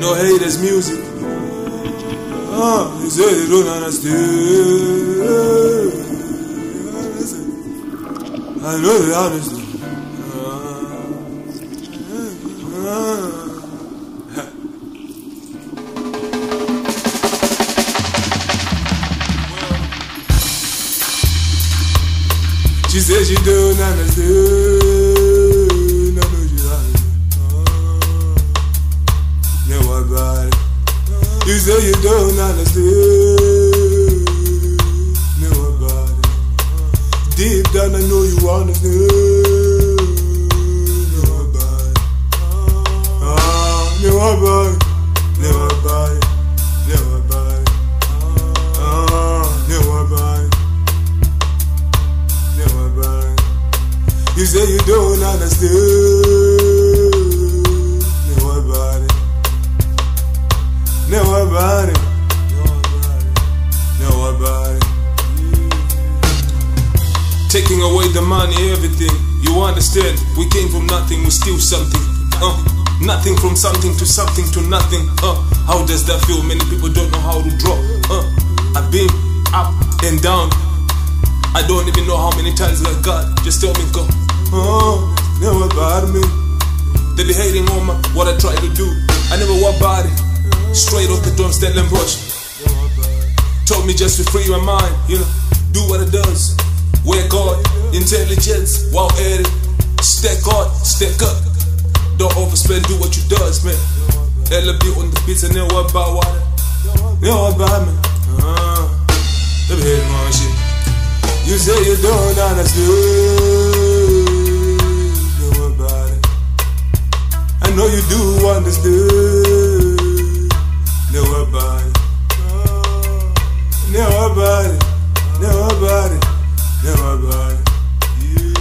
No haters music. Ah, they say they don't understand. I know they understand. She said she don't understand. You say you don't understand. Never about it. Deep down, I know you. Never about it. Ah, never about it. Ah, never about. You say you don't understand. About it. Never about it. Taking away the money, everything. You understand? We came from nothing, we steal something. Uh, nothing from something to something to nothing. Uh, how does that feel? Many people don't know how to drop. Uh, I've been up and down. I don't even know how many times I got. Just tell me, go. Oh, never about me. They be hating on my what I try to do. I never walk about it. Straight off the dome, Stellenbosch. Told me just to free my mind, you know. Do what it does. Work hard, intelligence, wow it. Stack hard, stack up. Don't overspend, do what you does, man. LB on the beats and never about what. Never about me. Uh, they be hating on shit. You say you don't understand. Know about it.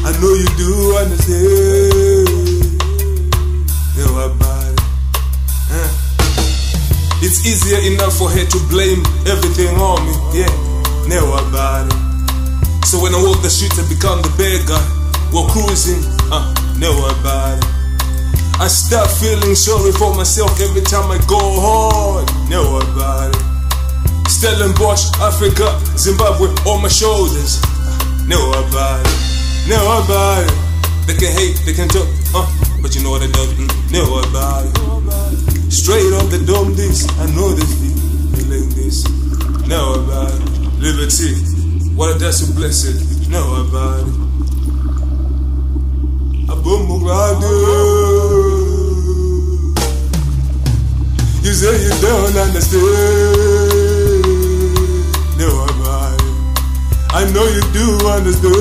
I know you do understand. It. Huh. It's easier enough for her to blame everything on me. Yeah. It. So when I walk the streets, I become the guy. While cruising, uh, it. I start feeling sorry for myself every time I go hard. It. Stellenbosch, Africa, Zimbabwe on my shoulders. Know about it. Know about it. They can hate, they can talk, uh, but you know what I do. Mm, know about it. Straight off the dome, this I know this feeling this. Know about it. Liberty. What a that's a blessing. Know about it. Abumugadu. You say you don't understand. I know you do understand.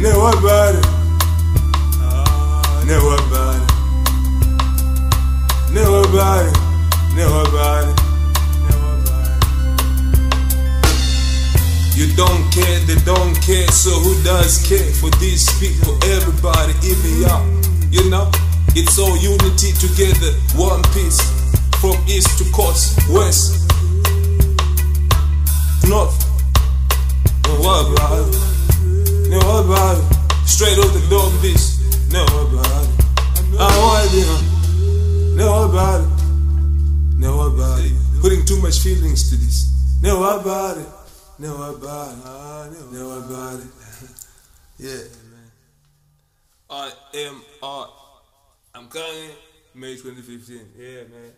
Know about it. Ah, know about it. Know about it. Know about it. Know about it. You don't care, they don't care, so who does care for these people? Everybody, even y'all, you know? It's all unity together, one piece, from east to coast, west, north. No what about it? What about it? Straight off the dome. No what about it? I want what about it? What about it? Putting too much feelings to this. What about it? No about it. No about it. Yeah. I am art. I'm coming May 2015. Yeah, man.